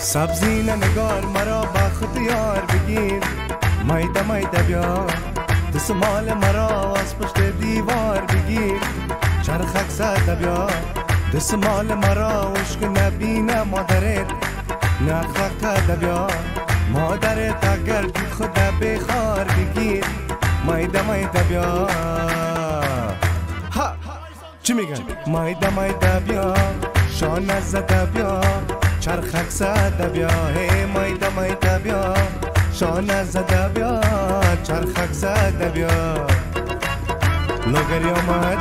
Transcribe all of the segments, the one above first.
سبزی نگار مرا با خود یار بگیر. مایده مایده بیا. دست مال مرا از پشت دیوار بگیر. چرخک زده بیا. دست مال مرا عشق نبینه مادرت. نخواه کرده بیا. مادرت اگر بی خود بخار بگیر. مایده مایده بیا. ها. چی میگن؟ مایده مایده بیا. شان زده بیا. چرخک زده بیا هی مایده مایده بیا. شان زده بیا چرخک زده بیا. لوگری آمد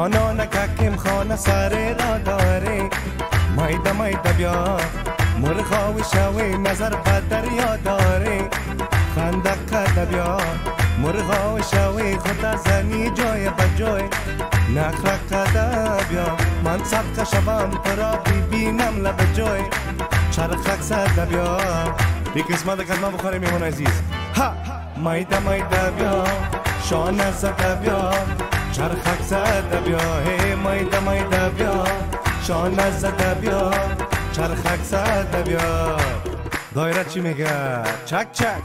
جانان ککم خانه سر را داره. مایده مایده بیا. مرغا و شوی نظر به دریا داره. خنده کرده بیا. مرغا شوی خود زنی جای به جای. نخره کرده بیا. من سبک شبم تو را ببینم لب جای. چرخک زده بیا. بی قسمت کلمه بخوری میمون عزیز. ها. مایده مایده بیا. شانه زده بیا. چرخک زده بیا هی مایده مایده بیا. شانه زده بیا چرخک زده بیا. دایره چی میگه؟ چک چک.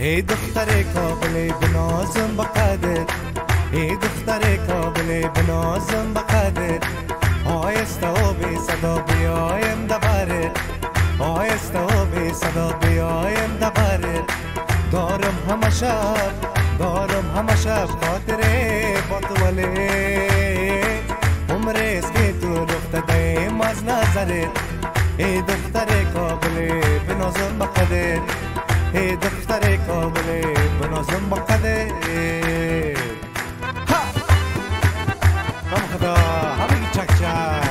ای دختر کابل بنازم بقدر ای دختر کابل بنازم بقدر آیسته و بی صدا بیایم دبره آیسته و بی صدا بیایم دبره دارم همه شب دارم همه شب خاطره با تو ولی عمر اسکی تو رفته دایم از نظرت ای دختر کابل بنازم بقدر. ای دختر کابل بنازم بقدر ها! هم خدا همه چک چک۔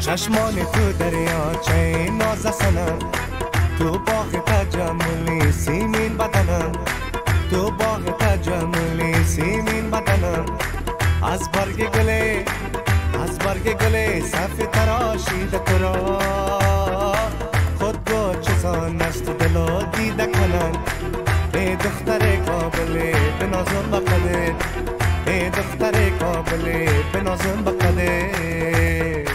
چشمان تو دریا چه ناز سنم تو باغ تجملی سیمین بدنم برگ گله از برگ گله صف تراشیده تو را. خود با چسان است دل و دیده کنن ای دختر کابلی بنازم بقدر ای دختر کابلی بنازم بقدر